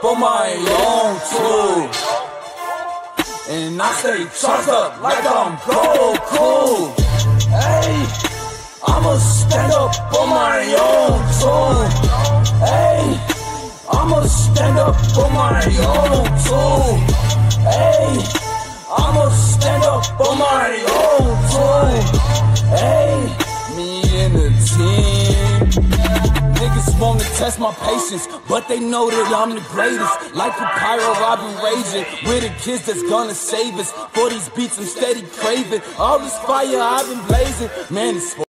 On my own too. And I stay charged up like I'm Goku. Hey, I'ma stand up on my own too. Hey, I'ma stand up on my own too. Hey, I'ma stand up on my own too. Hey, me and the team. Niggas wanna test my patience, but they know that I'm the greatest. Like Papyrus, I've been raging. We're the kids that's gonna save us. For these beats, I'm steady craving. All this fire I've been blazing. Man, it's